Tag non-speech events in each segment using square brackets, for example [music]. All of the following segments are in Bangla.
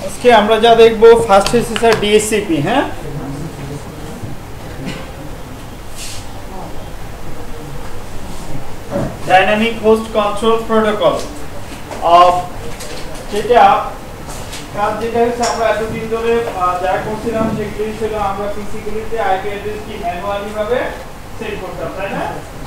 আজকে আমরা যা দেখব ফার্স্ট হচ্ছে স্যার ডিএসসিপি হ্যাঁ ডাইনামিক হোস্ট কন্ট্রোল প্রোটোকল যেটা কাজ যেটা হচ্ছে আমরা এতদিন ধরে আহ, যা করছিলাম সেগুলি ছিল আমরা পিসিগুলিতে আইপি অ্যাড্রেস কি ম্যানুয়ালি ভাবে সেট করতাম তাই না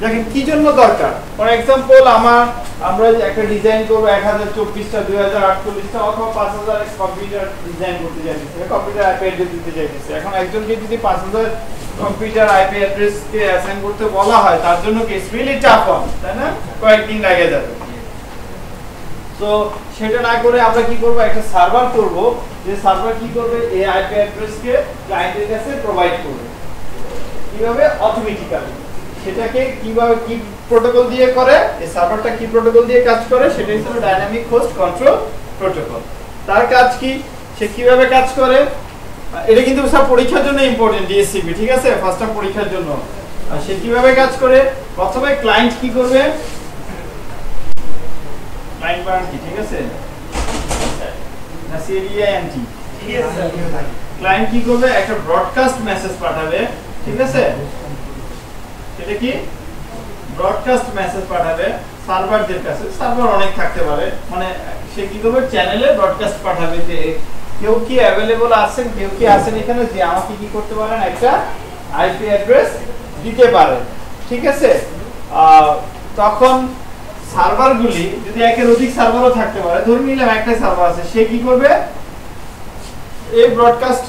দেখেন, কি জন্য দরকার? ফর এক্সাম্পল আমার, আমরা একটা ডিজাইন করব এক হাজার চব্বিশটা দুই হাজার আটচল্লিশটা অথবা পাঁচ হাজার কম্পিউটার ডিজাইন করতে চাইতেছে কম্পিউটার আইপি অ্যাড্রেস দিতে চাইতেছে। এখন একজনকে যদি পাঁচ হাজার কম্পিউটার আইপি অ্যাড্রেস কে অ্যাসাইন করতে বলা হয়, তার জন্য কি রিয়েলি টাফ হবে তাই না? কয়েকদিন লাগে যাবে। তো সেটা না করে আমরা কি করব? একটা সার্ভার করব, যে সার্ভার কি করবে? এই আইপি অ্যাড্রেসকে ক্লায়েন্টের কাছে প্রোভাইড করবে। কীভাবে? অটোমেটিক্যালি সেটাকে কীভাবে কি প্রোটোকল দিয়ে করে এই সার্ভারটা কি প্রোটোকল দিয়ে কাজ করে সেটা হচ্ছে ডাইনামিক হোস্ট কন্ট্রোল প্রোটোকল তার কাজ কি? সে কীভাবে কাজ করে? এটা কিন্তু সব পরীক্ষার জন্য ইম্পর্টেন্ট ডিএসসিপি ঠিক আছে? ফার্স্ট টাইম পরীক্ষার জন্য। আর সে কীভাবে কাজ করে? প্রথমে ক্লায়েন্ট কি করবে? ক্লায়েন্ট বানান কি ঠিক আছে? না সিরিয়া এনটি ক্লায়েন্ট কি করবে? একটা ব্রডকাস্ট মেসেজ পাঠাবে ঠিক আছে? এটা কি? ব্রডকাস্ট মেসেজ পাঠাবে সার্ভারদের কাছে সার্ভার অনেক থাকতে পারে। মানে সে কি করবে? চ্যানেলে ব্রডকাস্ট পাঠাবে যে, কেউ কি অ্যাভেলেবল আছেন, কেউ কি আছেন এখানে, যে আমাকে কি করতে পারেন, একটা আইপি অ্যাড্রেস দিতে পারেন। ঠিক আছে? তখন সার্ভারগুলি যদি একের অধিক সার্ভারও থাকতে পারে, ধরে নিলাম একটাই সার্ভার আছে, সে কি করবে? এই ব্রডকাস্ট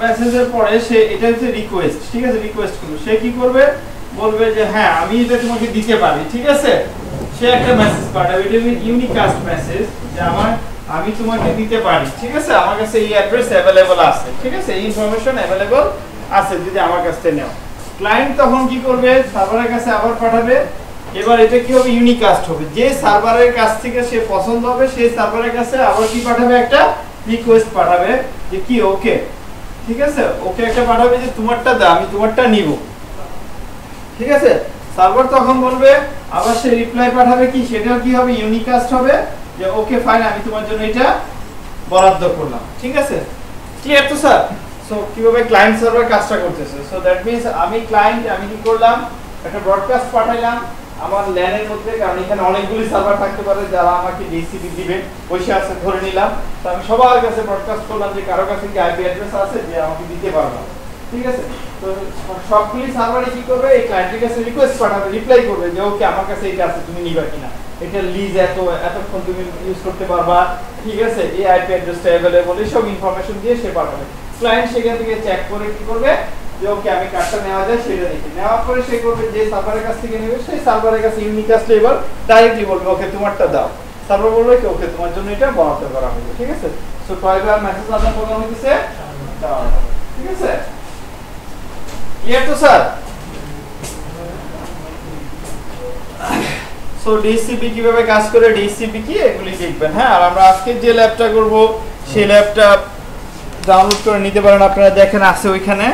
মেসেজের পরে সে এটা হচ্ছে রিকোয়েস্ট ঠিক আছে রিকোয়েস্ট করবে। সে কি করবে? বলবে যে হ্যাঁ আমি এটা তোমাকে দিতে পারি। ঠিক আছে? সে একটা মেসেজ পাঠাবে। এটা ইউনিকাস্ট মেসেজ যে আমার, আমি তোমাকে দিতে পারি। ঠিক আছে? আমার কাছে এই অ্যাড্রেস অ্যাভেলেবল আছে। ঠিক আছে? এই ইনফরমেশন অ্যাভেলেবল আছে যদি আমার কাছ থেকে নাও। ক্লায়েন্ট তখন কি করবে? সার্ভারের কাছে আবার পাঠাবে। এবার এটা কি হবে? ইউনিকাস্ট হবে। যে সার্ভারের কাছ থেকে সে পছন্দ হবে, সেই সার্ভারের কাছে আবার কি পাঠাবে? একটা রিকোয়েস্ট পাঠাবে যে, কি? ওকে? ঠিক আছে? ওকে একটা পাঠাবে যে, তোমারটা দাও, আমি তোমারটা নিব। ঠিক আছে? সার্ভার তখন বলবে, আবার সে রিপ্লাই পাঠাবে কি? সেটাও কি হবে? ইউনিকাস্ট হবে? যে ওকে ফাইন আমি তোমার জন্য এটা বরাদ্দ করলাম। ঠিক আছে? ক্লিয়ার তো স্যার সো কীভাবে ক্লায়েন্ট সার্ভার কাজটা করতেছে? সো দ্যাট মিন্স আমি ক্লায়েন্ট আমি কি করলাম? একটা ব্রডকাস্ট পাঠাইলাম আমার ল্যানের মধ্যে, কারণ এখানে অনেকগুলি সার্ভার থাকতে পারে, যারা আমাকে ডিসিবি দিবে, বসে আছে, ধরে নিলাম। তো আমি সবার কাছে ব্রডকাস্ট করলাম যে, কারও কাছে কি আইপি অ্যাড্রেস আছে যে, আমাকে দিতে পারবে? ঠিক আছে? তো সবগুলি সার্ভারে কি করবে? এই ক্লায়েন্টের কাছে রিকোয়েস্ট পাঠাবে রিপ্লাই করবে যে ওকে আমার কাছে এটা আছে তুমি নিবা কিনা? এটা লিজ এত এতক্ষণ তুমি ইউজ করতে পারবা। ঠিক আছে? এই আইপি অ্যাড্রেসটা অ্যাভেলেবল এইসব ইনফরমেশন দিয়ে সে পাঠাবে। ক্লায়েন্ট সেখান থেকে চেক করে কি করবে? যে ওকে আমি কার্ডটা নেওয়া যায় সেটা দেখি। নেওয়ার পরে সে করবে যে সার্ভারের কাছ থেকে নেবে সেই সার্ভারের কাছে ইউনিকাস্টে এবার ডাইরেক্টলি বলবে ওকে তোমারটা দাও। সার্ভার বলবে কি ওকে তোমার জন্য এটা বরাদ্দ করা হবে ঠিক আছে? সো কয়বার মেসেজ আদান প্রদান হইতেছে? ঠিক আছে? ক্লিয়ার তো স্যার সো ডিসিপি কীভাবে কাজ করে? ডিসিপি কি? এগুলি দেখবেন হ্যাঁ? আর আমরা আজকে যে ল্যাবটা করব সেই ল্যাবটা ডাউনলোড করে নিতে পারেন। আপনারা দেখেন আছে ওইখানে।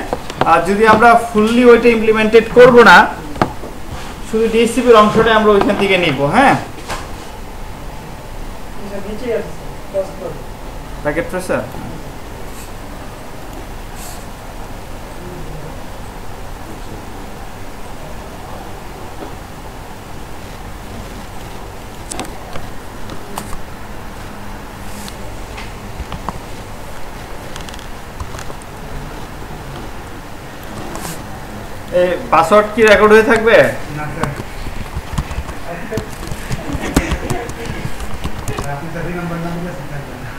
আর যদি আমরা ফুললি ওইটা ইমপ্লিমেন্টেড করব না শুধু ডিসিপির অংশটা আমরা ওইখান থেকে নিব হ্যাঁ? প্যাকেট প্রেসার পাসওয়ার্ড কি রেকর্ড হয়ে থাকবে? না স্যার আপনি তাদের নাম্বার না দিলে থাকবে না।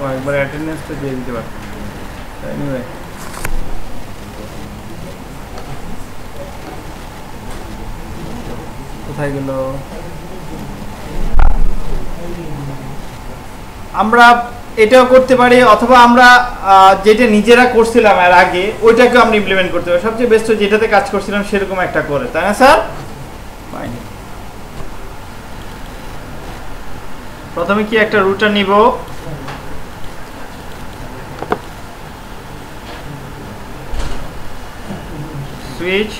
ও একবার অ্যাটেন্ডেন্সটা দিয়ে দিতে পারতাম। এনিওয়ে কোথায় গেল আমরা এটাও করতে পারি, অথবা আমরা যেটা নিজেরা করছিলাম এর আগে, ওইটাকেও আমরা ইমপ্লিমেন্ট করতে পারি। সবচেয়ে বেস্ট যেটাতে কাজ করছিলাম সেরকম একটা করে, তাই না, স্যার. প্রথমে কি একটা রুটার নিব? সুইচ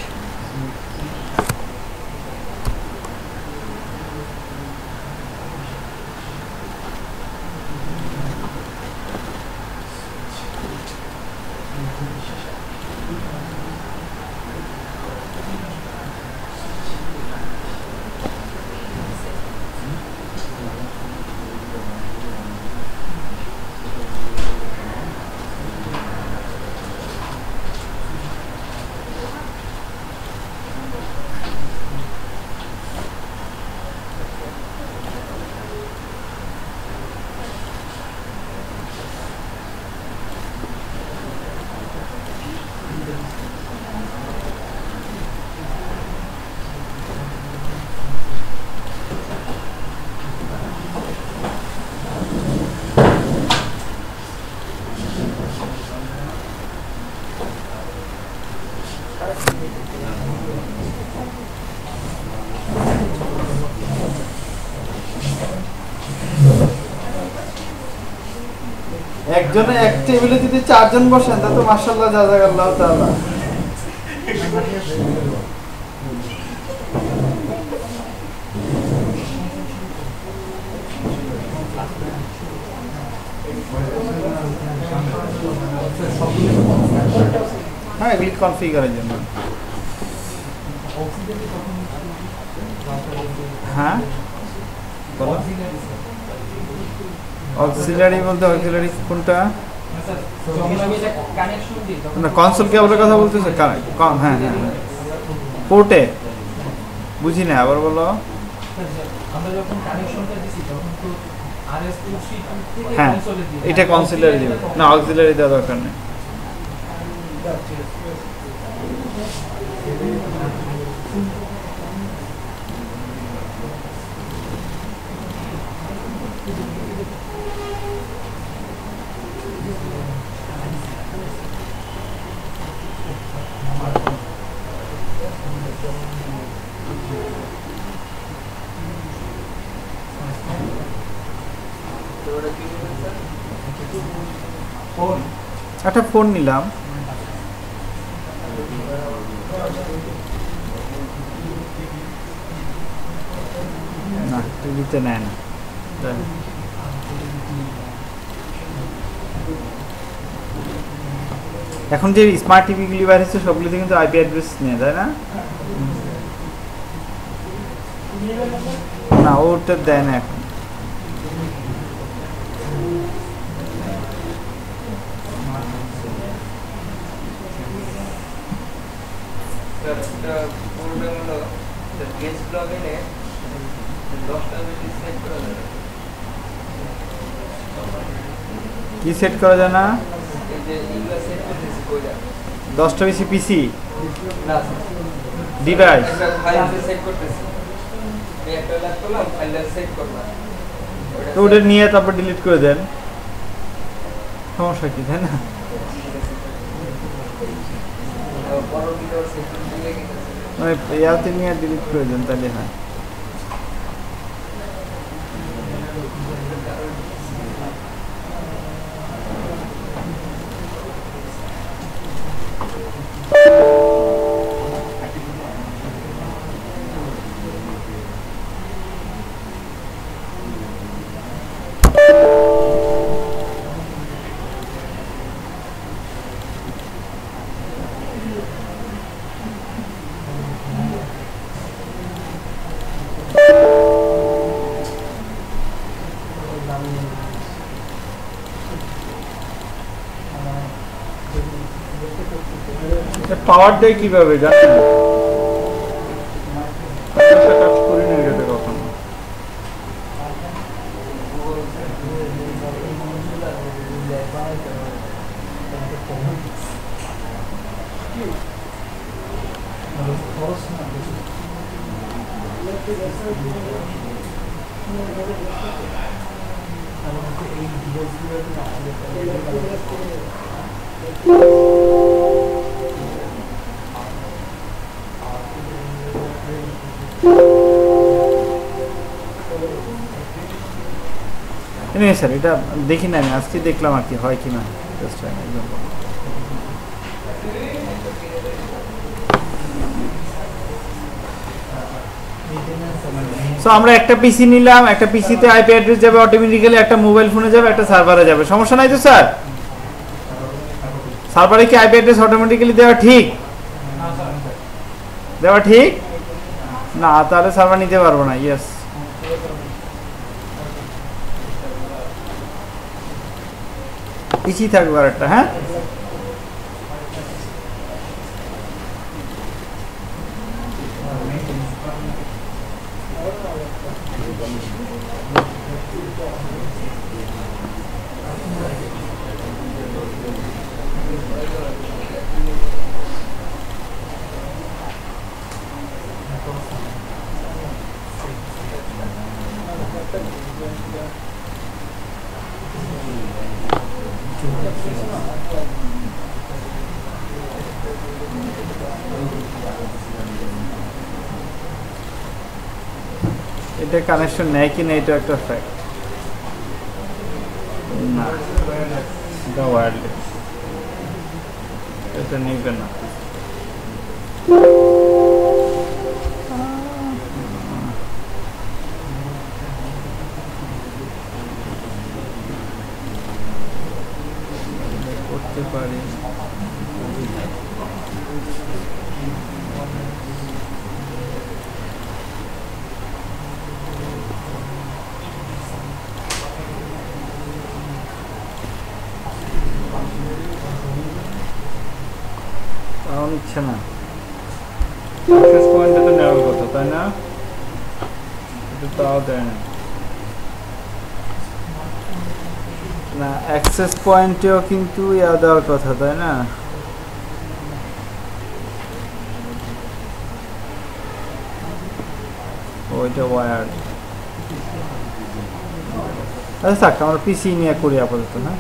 একজনে এক টেবিলে যদি চারজন বসেন, তা তো মার্শাল্লাহ আল্লাহ তাআলা। হ্যাঁ এগুলি কনফিগারের জন্য। হ্যাঁ? বলো। অক্সিলারি বলতে অক্সিলারি কোনটা? না কনসোল কেবলের কথা বলতেছে? কা- ক- হ্যাঁ হ্যাঁ হ্যাঁ। পোর্টে বুঝি না আবার বলো। আমরা যখন কানেকশনটা দিছি তখন তো হ্যাঁ এটা কনসিলারি দিবে না অক্সিলারি দেওয়া দরকার নেই। ফোন নিলাম। এখন যে স্মার্ট টিভিগুলি বাইর হচ্ছে, সবগুলিতে কিন্তু আইপি অ্যাড্রেস নেয় তাই না? না, ওটা দেয় না এখন। স্যার একটা হলো গেস্ট ব্লগ এনে দশটা বেশি সেট করা যাবে কি সেট করা যায় না? দশটা বেশি পিসি ডিভাইস তো ওটা নিয়ে তারপর ডিলিট করে দেন। সমস্যা কি তাই না পরবর্তীতে সেট করতে লেগে গেছে মানে ইয়াতে নিয়ে ডিলিট করে দেন তাহলে হয়। পাওয়ার দেয় কীভাবে জানেন একটা কাজ করি না এটা কখনো কারণ হচ্ছে স্যার এটা দেখি না আমি, আজকে দেখলাম আর কি, হয় কি না সো আমরা একটা পিসি নিলাম, একটা পিসিতে আইপি অ্যাড্রেস যাবে অটোমেটিক্যালি একটা মোবাইল ফোনে যাবে, একটা সার্ভারে যাবে। সমস্যা নাই তো স্যার সার্ভারে কি আইপি অ্যাড্রেস অটোমেটিক্যালি দেওয়া ঠিক? দেওয়া ঠিক? না তাহলে সার্ভার নিতে পারব না ইয়েস পিছিয়ে থাকবে আর একটা হ্যাঁ এটা কানেকশন নেয় কি না এটা একটা ফ্যাক্ট না, এটা ওয়্যারলেস এটা নিবে না। করতে পারি তাও নিচ্ছে না অ্যাক্সেস পয়েন্টে তো নেওয়ার কথা তাই না দেয় না না অ্যাক্সেস পয়েন্টেও কিন্তু ইয়া দেওয়ার কথা, তাই না? আচ্ছা থাক, আমরা পিসি নিয়ে করি আপাতত হ্যাঁ?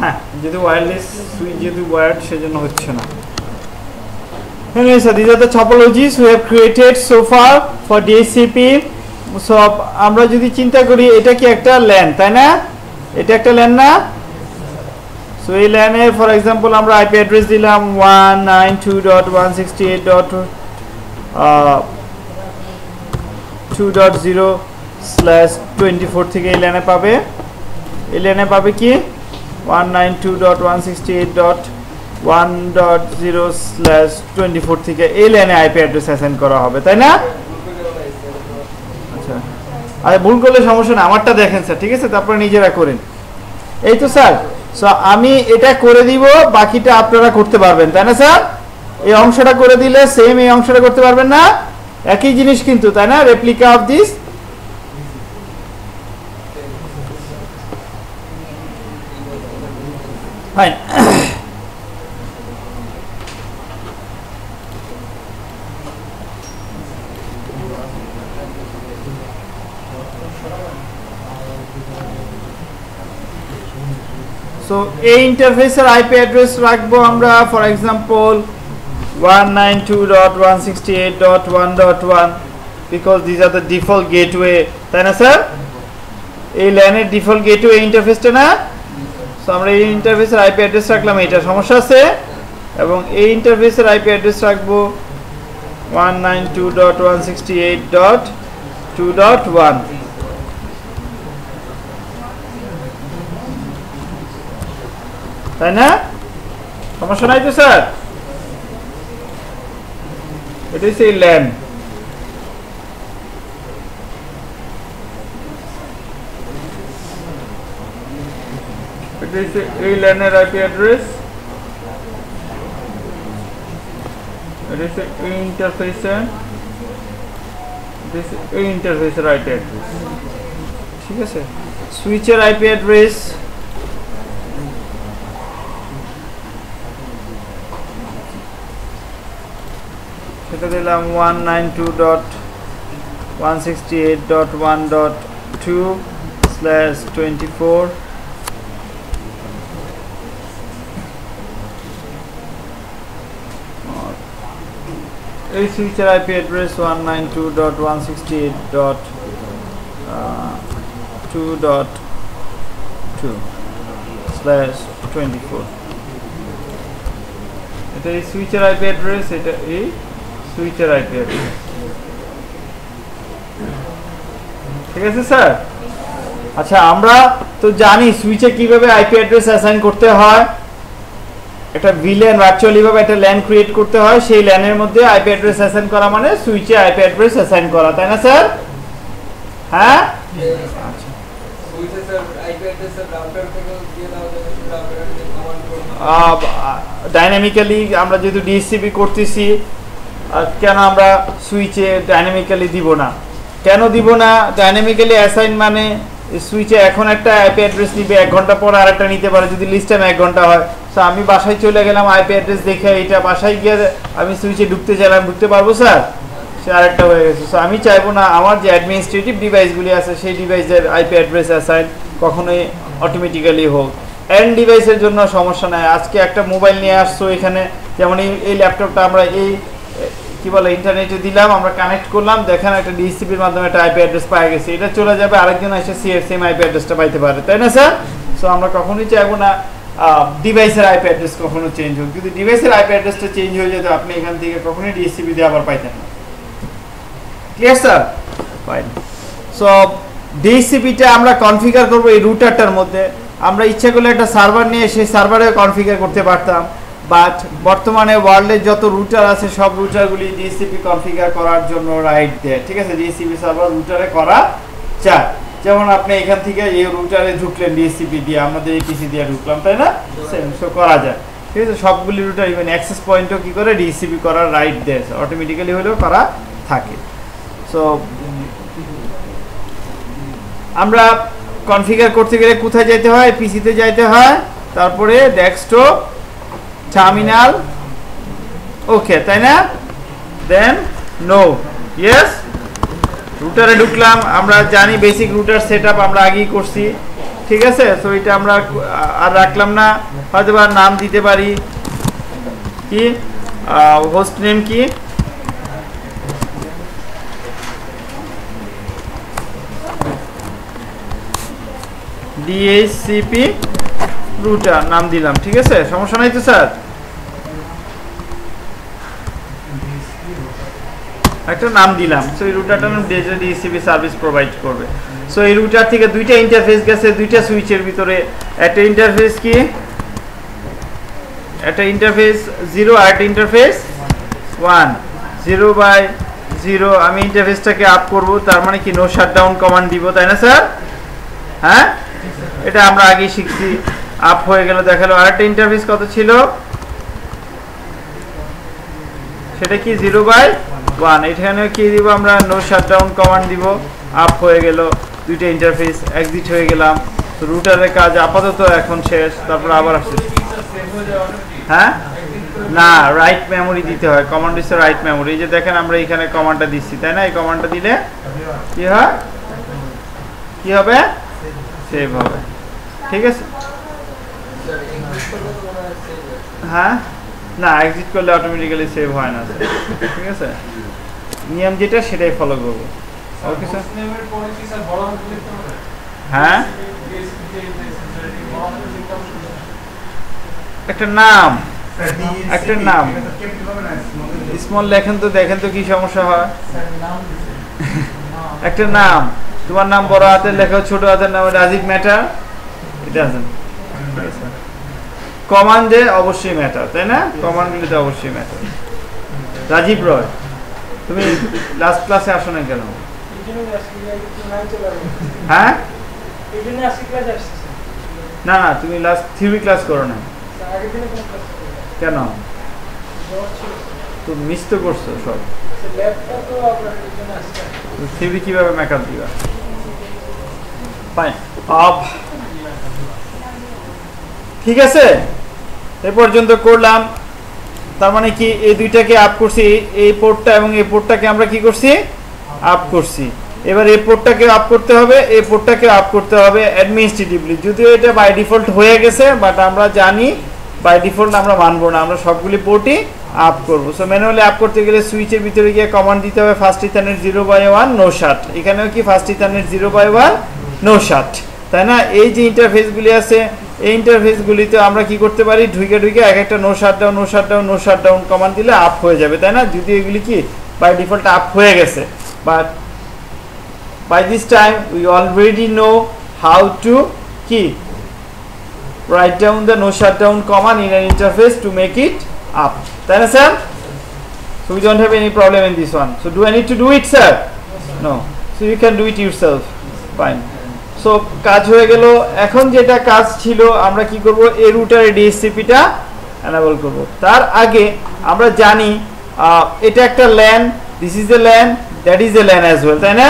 হ্যাঁ যেহেতু ওয়্যারলেস সুইচ যেহেতু ওয়্যার্ড সেজন্য হচ্ছে না। Anyway, so these are the topologies we have created so far for DHCP. So আমরা যদি চিন্তা করি এটা কি একটা ল্যান তাই না? এটা একটা ল্যান না? সো এই ল্যানে ফর এক্সাম্পল আমরা আইপি অ্যাড্রেস দিলাম one nine two dot one sixty eight dot two dot zero slash twenty four থেকে এই ল্যানে পাবে। এই ল্যানে পাবে কি? One nine two dot one sixty eight dot one dot zero slash twenty four থেকে এই লাইনে আইপি অ্যাড্রেস অ্যাসাইন করা হবে, তাই না? আচ্ছা। আরে, ভুল করলে সমস্যা না আমারটা দেখেন স্যার, ঠিক আছে? তারপরে নিজেরা করেন এই তো স্যার সো আমি এটা করে দিব, বাকিটা আপনারা করতে পারবেন, তাই না স্যার? এই অংশটা করে দিলে সেম এই অংশটা করতে পারবেন না? একই জিনিস কিন্তু, তাই না? Replica of this fine so এই ইন্টারফেসের আইপি অ্যাড্রেস রাখব আমরা for example one nine two dot one sixty eight dot one dot one because these are the default gateway তাই না স্যার এই ল্যানের ডিফল্ট গেটওয়ে ইন্টারফেসটা না? সো আমরা এই ইন্টারফেসের আইপি অ্যাড্রেস রাখলাম এটা সমস্যা আছে। এবং এই ইন্টারফেসের আইপি অ্যাড্রেস রাখব one nine two dot one sixty eight dot two dot one তাই না? সমস্যা নাই তো, স্যার? এটা হচ্ছে ল্যান এটা হচ্ছে এই ল্যানের আইপি অ্যাড্রেস এটা হচ্ছে এই ইন্টারফেসের this এই ইন্টারফেসের আইপি অ্যাড্রেস ঠিক আছে। সুইচের আইপি অ্যাড্রেস সেটা দিলাম one nine two dot one sixty eight dot one dot two slash twenty four এই সুইচের IP address one nine two dot one sixty eight dot two dot two slash twenty four এটা এই সুইচের আইপি অ্যাড্রেস এটা এই সুইচের আইপি অ্যাড্রেস ঠিক আছে স্যার আচ্ছা আমরা তো জানি সুইচে কীভাবে আইপি অ্যাড্রেস অ্যাসাইন করতে হয়। একটা ভিলেন ভার্চুয়ালি ভাবে একটা ল্যান ক্রিয়েট করতে হয়, সেই ল্যানের মধ্যে আইপি অ্যাড্রেস অ্যাসাইন করা মানে সুইচে আইপি অ্যাড্রেস অ্যাসাইন করা, তাই না স্যার? হ্যাঁ? আচ্ছা ডাইনামিক্যালি আমরা যেহেতু ডিএসসিপি করতেছি কেন আমরা সুইচে ডাইনামিক্যালি দিব না? কেন দিব না? ডাইনামিক্যালি অ্যাসাইন মানে সুইচে এখন একটা আইপি অ্যাড্রেস নিবে, এক ঘণ্টা পর আরেকটা নিতে পারে, যদি লিস্ট টাইম এক ঘণ্টা হয়। তো আমি বাসায় চলে গেলাম আইপি অ্যাড্রেস দেখে এটা বাসায় গিয়ে আমি সুইচে ঢুকতে চাইলাম, ঢুকতে পারব স্যার? সে আরেকটা হয়ে গেছে। সো আমি চাইব না, আমার যে অ্যাডমিনিস্ট্রেটিভ ডিভাইসগুলি আছে, সেই ডিভাইসের আইপি অ্যাড্রেস অ্যাসাইন কখনোই অটোমেটিক্যালি হোক। অ্যান্ড ডিভাইসের জন্য সমস্যা নাই। আজকে একটা মোবাইল নিয়ে আসছো এখানে, যেমন এই ল্যাপটপটা আমরা এই, কি বলে ইন্টারনেটে দিলাম, আমরা কানেক্ট করলাম, দেখেন একটা ডিসিপির মাধ্যমে একটা আইপি অ্যাড্রেস পাওয়া গেছে। এটা চলে যাবে, আরেকজন এসে সেম আইপি অ্যাড্রেসটা পাইতে পারে, তাই না, স্যার? সো আমরা কখনোই চাইব না ডিভাইসের আইপি অ্যাড্রেস কখনো চেঞ্জ হোক। যদি ডিভাইসের আইপি অ্যাড্রেসটা চেঞ্জ হয়ে যেত, আপনি এখান থেকে কখনোই ডিএসসিপি দিয়ে আবার পাইতেন না। ক্লিয়ার স্যার সো ডিসিপিটা আমরা কনফিগার করব এই রুটারটার মধ্যে। আমরা ইচ্ছা করলে একটা সার্ভার নিয়ে সেই সার্ভারে কনফিগার করতে পারতাম। বাট বর্তমানে ওয়ার্ল্ডের যত রুটার আছে, সব রুটারগুলি ডিসিপি কনফিগার করার জন্য রাইট দেয় ঠিক আছে? ডিসিপি সার্ভার রুটারে করা চায় যেমন আপনি এখান থেকে এই রুটারে ঢুকলেন ডিএসসিপি দিয়ে, আমাদের এই পিসি দিয়ে ঢুকলাম, তাই না? সো করা যায়। ঠিক আছে, সবগুলি রুটার ইভেন অ্যাক্সেস পয়েন্টও কী করে? ডিসিপি করার রাইট দেয় অটোমেটিক্যালি হলেও করা থাকে। সো আমরা কনফিগার করতে গেলে কোথায় যেতে হয়? পিসিতে যাইতে হয়, তারপরে ডেস্কটপ টার্মিনাল ওকে তাই না? দেন নো ইয়েস রুটারে ঢুকলাম, আমরা জানি বেসিক রুটার সেটআপ আমরা আগেই করছি, ঠিক আছে? তো এটা আমরা আর রাখলাম না হয়তো বা নাম দিতে পারি। কি? হোস্ট নেম কি? ডিএসসিপি রুটার নাম দিলাম, ঠিক আছে? সমস্যা নাই তো, স্যার? একটা নাম দিলাম। সো এই রুটারটার নাম ডিএসসিপি সার্ভিস প্রোভাইড করবে। সো এই রুটার থেকে দুইটা ইন্টারফেস গেছে, দুইটা সুইচের ভিতরে। একটা ইন্টারফেস কি? একটা ইন্টারফেস জিরো আর একটা interface one zero by zero আমি ইন্টারফেসটাকে আপ করব, তার মানে কি নো শাটডাউন কমান্ড দিব, তাই না, স্যার? হ্যাঁ? এটা আমরা আগেই শিখছি। আপ হয়ে গেল, দেখাল। আরেকটা ইন্টারফেস কত ছিল? সেটা কি? জিরো বাই ওয়ান এখানে কি দিব আমরা? নো শাটডাউন কমান্ড দিব। আপ হয়ে গেল। দুইটা ইন্টারফেস এক্সিট হয়ে গেলাম। তো রুটারের কাজ আপাতত এখন শেষ। তারপর আবার আসছে। হ্যাঁ? না রাইট মেমোরি দিতে হয়। কমান্ড হচ্ছে রাইট মেমোরি যে দেখেন আমরা এখানে কমান্ডটা দিচ্ছি, তাই না? এই কমান্ডটা দিলে কি হয়? কি হবে? সেভ হবে। ঠিক আছে। হ্যাঁ? না এক্সিট করলে অটোমেটিক্যালি সেভ হয় না। ঠিক আছে? নিয়ম যেটা সেটাই ফলো করব। ওকে স্যার হ্যাঁ? একটা নাম। একটা নাম। স্মল লেখেন তো দেখেন তো কি সমস্যা হয়। [laughs] একটা নাম। তোমার নাম বড় হাতের লেখা ছোট হাতের নাম রাজীব ম্যাটার এটা আছে। কমান্ডে অবশ্যই ম্যাটার তাই না? কমান্ডগুলিতে অবশ্যই ম্যাটার রাজীব রয়। তুমি লাস্ট ক্লাসে আসো না কেন? হ্যাঁ? না না তুমি লাস্ট থিওরি ক্লাস করো না কেন তুমি মিস তো করছ সব। থিওরি কীভাবে মেকআপ দিবা? ঠিক আছে? এ পর্যন্ত করলাম। তার মানে কি এই দুইটাকে আপ করছি, এই পোর্টটা এবং এই পোর্টটাকে আমরা কি করছি? আপ করছি। এবার এই পোর্টটাকে আপ করতে হবে, এই পোর্টটাকে আপ করতে হবে অ্যাডমিনিস্ট্রেটিভলি যদিও এটা বাই ডিফল্ট হয়ে গেছে বাট আমরা জানি বাই ডিফল্ট আমরা মানবো না, আমরা সবগুলি পোর্টই আপ করব। সো ম্যানুয়ালি আপ করতে গেলে সুইচের ভিতরে গিয়ে কমান্ড দিতে হবে first ইথানের zero by one no shut এখানেও কি first ইথানের zero by one no shut তাই না? এই যে ইন্টারফেসগুলি আছে, এই ইন্টারফেসগুলিতে আমরা কি করতে পারি? ঢুকে ঢুকে এক একটা no shut down no shut down no shut down command দিলে আপ হয়ে যাবে, তাই না? যদি এগুলি কি বাই ডিফল্ট আপ হয়ে গেছে। But by this time we already know how to কি? Write down the no shut down command in interface to make it up তাই না sir so we don't have any problem in this one so do I need to do it sir no so you can do it yourself fine so, কাজ হয়ে গেল। এখন যেটা কাজ ছিল, আমরা কি করব? এই রুটারে ডিএসসিপিটা অ্যানাবল করব। তার আগে আমরা জানি এটা একটা LAN this is a LAN that is a LAN as well তাই না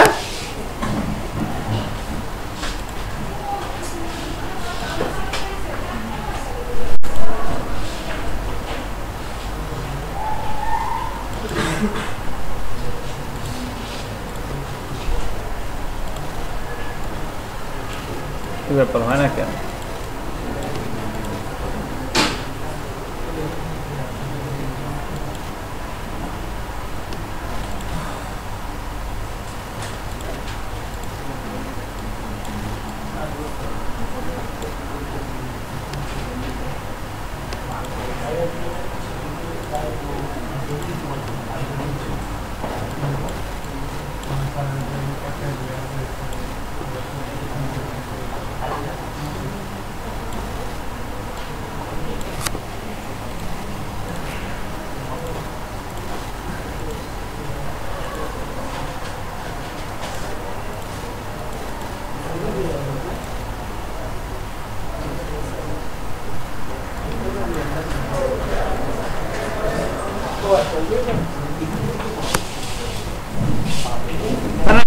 কি ব্যাপার হয় না কেন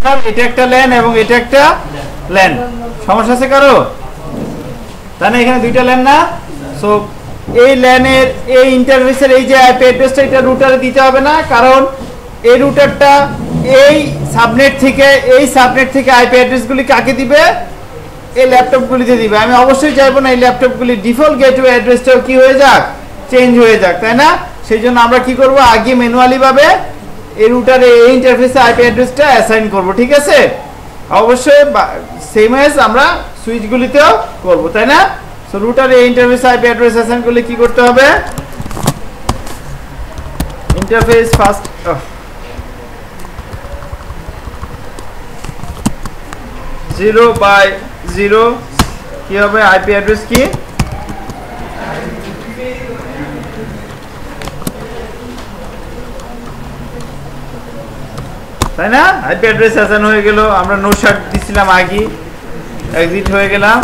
স্যার, এটা একটা ল্যান এবং এটা একটা ল্যান সমস্যা আছে কারও? না এখানে দুইটা ল্যান না? সো এই ল্যানের এই ইন্টারফেসের এই যে আইপি অ্যাড্রেসটা এটা রুটারে দিতে হবে না, কারণ এই রুটারটা এই সাবনেট থেকে, এই সাবনেট থেকে আইপি অ্যাড্রেসগুলি কাকে দিবে? এই ল্যাপটপগুলিতে দিবে। আমি অবশ্যই চাইব না এই ল্যাপটপগুলি ডিফল্ট গেটওয়ে অ্যাড্রেসটাও কি হয়ে যাক চেঞ্জ হয়ে যাক, তাই না? সেই জন্য আমরা কি করব? আগে ম্যানুয়ালি ভাবে এই রুটারে এই ইন্টারফেসে আইপি অ্যাড্রেসটা অ্যাসাইন করব, ঠিক আছে? অবশ্যই সেম এজ আমরা সুইচগুলিতেও করব, তাই না? সো রুটারে এই ইন্টারফেসে আইপি অ্যাড্রেস অ্যাসাইন করলে কি করতে হবে? Interface first zero by zero কি হবে? আইপি অ্যাড্রেস কি? তাই না? আইপি অ্যাড্রেস অ্যাসাইন হয়ে গেল। আমরা নো শার্ট দিছিলাম আগে। এক্সিট হয়ে গেলাম।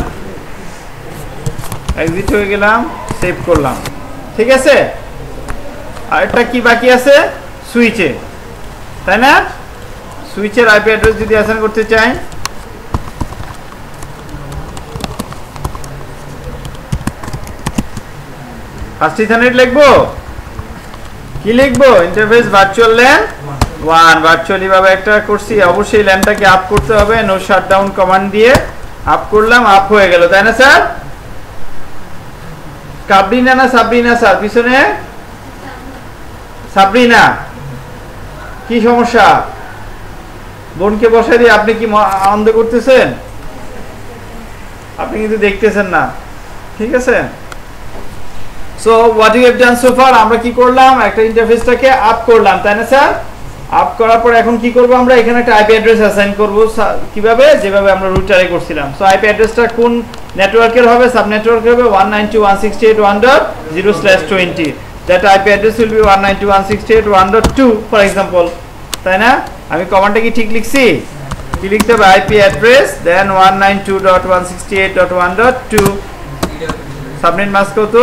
এক্সিট হয়ে গেলাম। সেভ করলাম। ঠিক আছে? আরেকটা কি বাকি আছে? সুইচে তাই না? সুইচের আইপি অ্যাড্রেস যদি অ্যাসাইন করতে চাই। ফার্স্ট ইথারনেট লিখব? কি লিখব? Interface virtual LAN one virtually ভাবে একটা করছি, অবশ্যই ল্যানটাকে আপ করতে হবে নো শাটডাউন কমান্ড দিয়ে আপ করলাম আপ হয়ে গেল, তাই না স্যার? কাবরিনা না, সাবরিনা স্যার, পিছনে? সাবরিনা, কি সমস্যা? বোনকে বসাই দিয়ে আপনি কি আনন্দ করতেছেন? আপনি কিন্তু দেখতেছেন না, ঠিক আছে? So what you have done so far আমরা কি করলাম? একটা ইন্টারফেসটাকে আপ করলাম, তাই না স্যার? আপ করার পর এখন কি করব? আমরা এখানে একটা আইপি অ্যাড্রেস অ্যাসাইন করব। কীভাবে? যেভাবে আমরা রুটারে করছিলাম। সো আইপি অ্যাড্রেসটা কোন নেটওয়ার্কের হবে? সাব নেটওয়ার্কের হবে 192.168.1.0/20 that IP address will be 192.168.1.2 for example. তাই না? আমি কমান্ডটা কি ঠিক লিখছি? কি লিখতে হবে? IP address then one nine two dot one sixty eight dot one dot two subnet mask কত?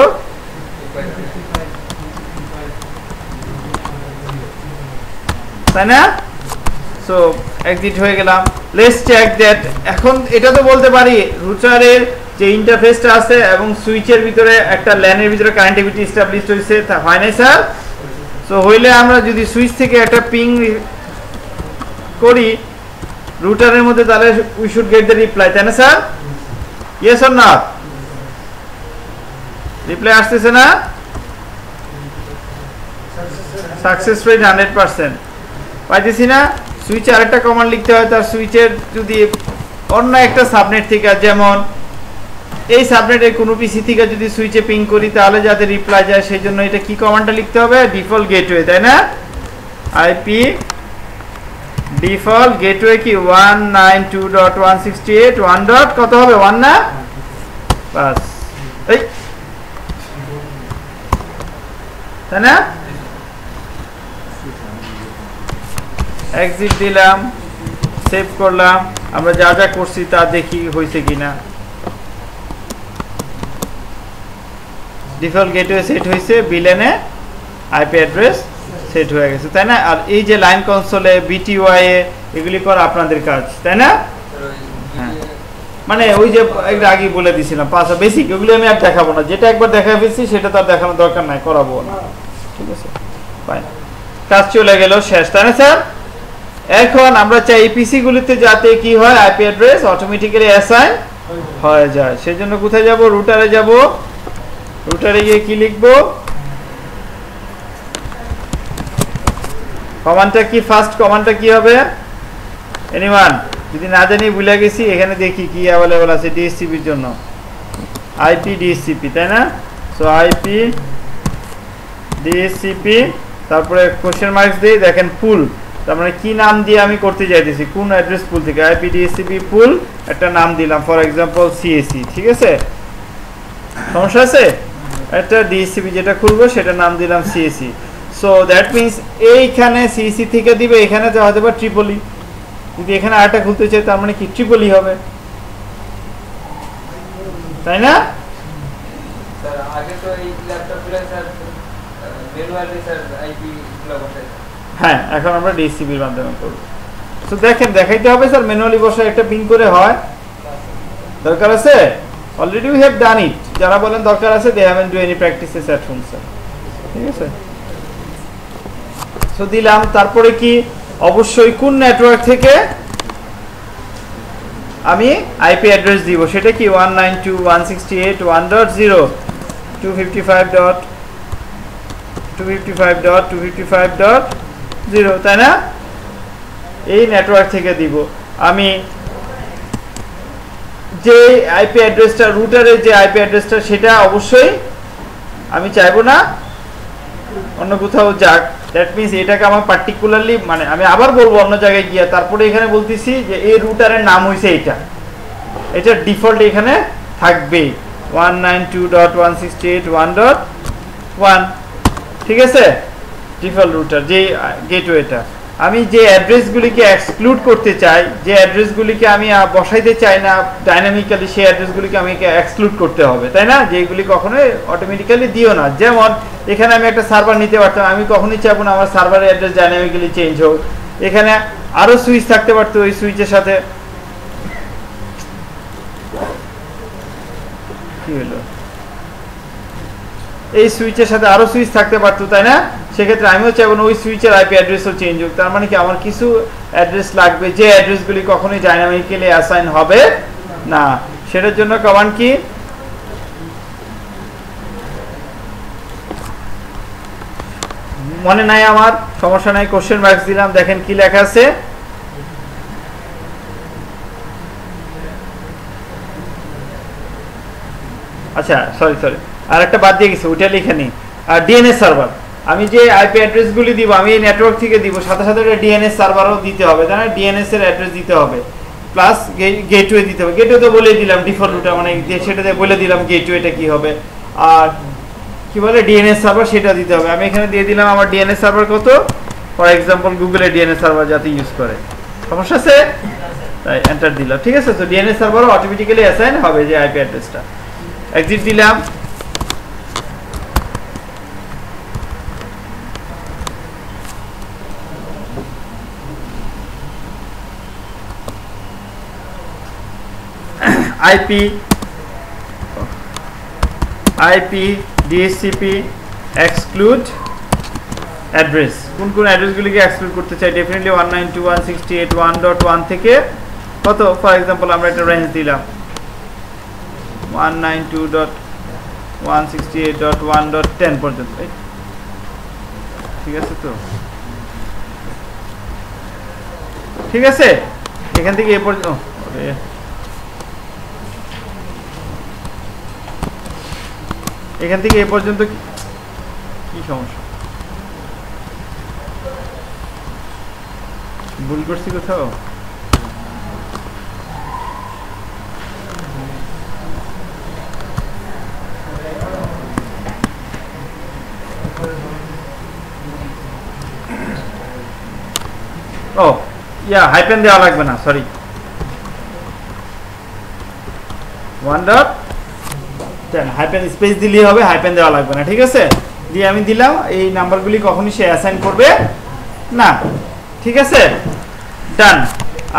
তাই না? সো এক্সিট হয়ে গেলাম। লেটস চেক দ্যাট এখন এটা তো বলতে পারি রুটারের যে ইন্টারফেসটা আছে এবং সুইচের ভিতরে একটা ল্যানের ভিতরে কানেক্টিভিটি এস্টাবলিশ হয়েছে, তা হয় নাই স্যার সো হইলে আমরা যদি সুইচ থেকে একটা পিং করি রুটারের মধ্যে তাহলে we should get the reply তাই না sir yes or not reply আসতেছে না? সাকসেস রেট হান্ড্রেড পার্সেন্ট পাইতেছি না সুইচে আরেকটা কমান্ড লিখতে হয়, তার সুইচের যদি অন্য একটা সাবনেট থেকে, যেমন এই সাবনেটের কোনো পিসি থেকে যদি সুইচে পিং করি, তাহলে যাতে রিপ্লাই যায় সেই জন্য এটা কি কমান্ডটা লিখতে হবে? ডিফল্ট গেটওয়ে তাই না? আইপি ডিফল্ট গেটওয়ে কি? One nine two dot one sixty eight one dot কত হবে? ওয়ান না? বাস তাই না? এক্সিট দিলাম সেভ করলাম, আমরা যা যা করছি তা দেখি হয়েছে কিনা। ডিফল্ট গেটওয়ে সেট হয়েছে বিলেনে আইপি অ্যাড্রেস সেট হয়ে গেছে, তাই না? আর এই যে লাইন কনসোলে বিটিওয়াই এগুলি করা আপনাদের কাজ, তাই না? হ্যাঁ। মানে ওই যে একটু আগে বলে দিছিলাম পাঁচ বেসিক ওগুলো আমি আর দেখাবো না। যেটা একবার দেখা ফেলছি সেটা তো আর দেখানোর দরকার নাই, করাবো না। ঠিক আছে? কাজ চলে গেল, শেষ, তাই না, স্যার? এখন আমরা চাই এই পিসি গুলিতে যাতে কি হয় আইপি অ্যাড্রেস অটোমেটিক্যালি অ্যাসাইন হয়ে যায়। সেই জন্য কোথায় যাব? রুটারে যাব। রুটারে গিয়ে কি লিখব? কমান্ডটা কি? ফার্স্ট কমান্ডটা কি হবে? এনিওয়ান যদি না জানি, ভুলে গেছি, এখানে দেখি কি অ্যাভেলেবল আছে ডিএসসিপির জন্য। আইপি ডিএসসিপি তাই না? সো আইপি ডিএসসিপি তারপরে কোশ্চেন মার্কস দিয়ে দেখেন পুল তার মানে কি নাম দিয়ে আমি করতে চাইতেছি কোন অ্যাড্রেস পুল থেকে? আইপি ডিএসসিপি পুল একটা নাম দিলাম ফর এক্সাম্পল সিএসি ঠিক আছে? সমস্যা আছে? একটা ডিএসসিপি যেটা খুলবো, সেটা নাম দিলাম সিএসি সো দ্যাট মিনস এইখানে সিএসি থেকে দিবে, এখানে তো হয়তো বা ট্রিপলি যদি এখানে আরেকটা খুলতে চাই, তার মানে কি ট্রিপলি হবে? তাই না? আগে তো এই ল্যাপটপগুলো স্যার ম্যানুয়ালি স্যার আইপি হ্যাঁ এখন আমরা ডিএসসিবির মাধ্যমে করব। তো দেখেন, দেখাইতে হবে স্যার ম্যানুয়ালি বসে একটা পিন করে হয়। দরকার আছে? Already we have done it যারা বলেন দরকার আছে they haven't do any practices at home sir ঠিক আছে? সো দিলাম। তারপরে কি? অবশ্যই কোন নেটওয়ার্ক থেকে আমি আইপি অ্যাড্রেস দিব? সেটা কি? One nine two one sixty eight one dot zero two fifty five dot two fifty five dot two fifty five dot zero, তাই না? এই নেটওয়ার্ক থেকে দিব। আমি যে আইপি অ্যাড্রেসটা রুটারের যে আইপি অ্যাড্রেসটা সেটা অবশ্যই আমি চাইব না। অন্য কোথাও যাক। দ্যাট মিনস এটাকে আমার পার্টিকুলারলি মানে আমি আবার বলব অন্য জায়গায় গিয়ে। তারপরে এখানে বলতেছি যে এই রুটারের নাম হয়েছে এটা। এটা ডিফল্ট এখানে থাকবে। ওয়ান ঠিক আছে? ডিফল্ট রুটার, যে গেটওয়েটা। আমি যে অ্যাড্রেসগুলিকে এক্সক্লুড করতে চাই, যে অ্যাড্রেসগুলিকে আমি বসাইতে চাই না ডাইনামিক্যালি সেই অ্যাড্রেসগুলিকে আমি এক্সক্লুড করতে হবে, তাই না? যেগুলি কখনোই অটোমেটিক্যালি দিও না। যেমন, এখানে আমি একটা সার্ভার নিতে পারতাম, আমি কখনোই চাইব না আমার সার্ভারের অ্যাড্রেস ডাইনামিক্যালি চেঞ্জ হোক। এখানে আরও সুইচ থাকতে পারতো ওই সুইচের সাথে। কি হলো? এই সুইচের সাথে আরও সুইচ থাকতে পারতো, তাই না? সেক্ষেত্রে আমিও চাইব না ওই সুইচের আইপি অ্যাড্রেসও চেঞ্জ হোক। তার মানে কি আমার কিছু অ্যাড্রেস লাগবে, যে অ্যাড্রেসগুলি কখনোই ডাইনামিক্যালি অ্যাসাইন হবে না। সেটার জন্য কমান কি? মনে নাই আমার, সমস্যা নাই কোশ্চেন মার্কস দিলাম, দেখেন কি লেখা আছে। আচ্ছা সরি সরি আর একটা বাদ দিয়ে গেছি, ওইটা লিখে নিই আর ডিএনএস সার্ভার আমি যে আইপি অ্যাড্রেসগুলি দিব, আমি এই নেটওয়ার্ক থেকে দিব, সাথে সাথে একটা ডিএনএস সার্ভারও দিতে হবে, তাই না? ডিএনএস এর অ্যাড্রেস দিতে হবে প্লাস গেটওয়ে দিতে হবে। গেটওয়ে তো বলে দিলাম ডিফল্ট রুটা মানে সেটাতে বলে দিলাম গেটওয়েটা কি হবে। আর কি বলে ডিএনএস সার্ভার সেটা দিতে হবে। আমি এখানে দিয়ে দিলাম আমার ডিএনএস সার্ভার কত? ফর এক্সাম্পল গুগলে ডিএনএস সার্ভার যাতে ইউজ করে। সমস্যা আছে? তাই এন্টার দিলাম। ঠিক আছে, তো ডিএনএস সার্ভারও অটোমেটিক্যালি অ্যাসাইন হবে যে আইপি অ্যাড্রেসটা এক্সিট দিলাম। IP IP DHCP exclude address কোন কোন অ্যাড্রেসগুলিকে এক্সক্লুড করতে চাই? Definitely one nine two one sixty eight one dot one থেকে। কত? ফর এক্সাম্পল আমরা একটা রেঞ্জ দিলাম। One nine two dot one sixty eight dot one dot ten পর্যন্ত। ঠিক আছে তো? ঠিক আছে? এখান থেকে এ পর্যন্ত ও, ওরে। এখান থেকে এ পর্যন্ত কি সমস্যা? ভুল করছি কোথাও? ও, ইয়া হাইপেন দেওয়া লাগবে না sorry one dot hyphen space দিলেই হবে হাইপেন দেওয়া লাগবে না, ঠিক আছে? দিয়ে আমি দিলাম, এই নাম্বারগুলি কখনই সে অ্যাসাইন করবে না, ঠিক আছে? ডান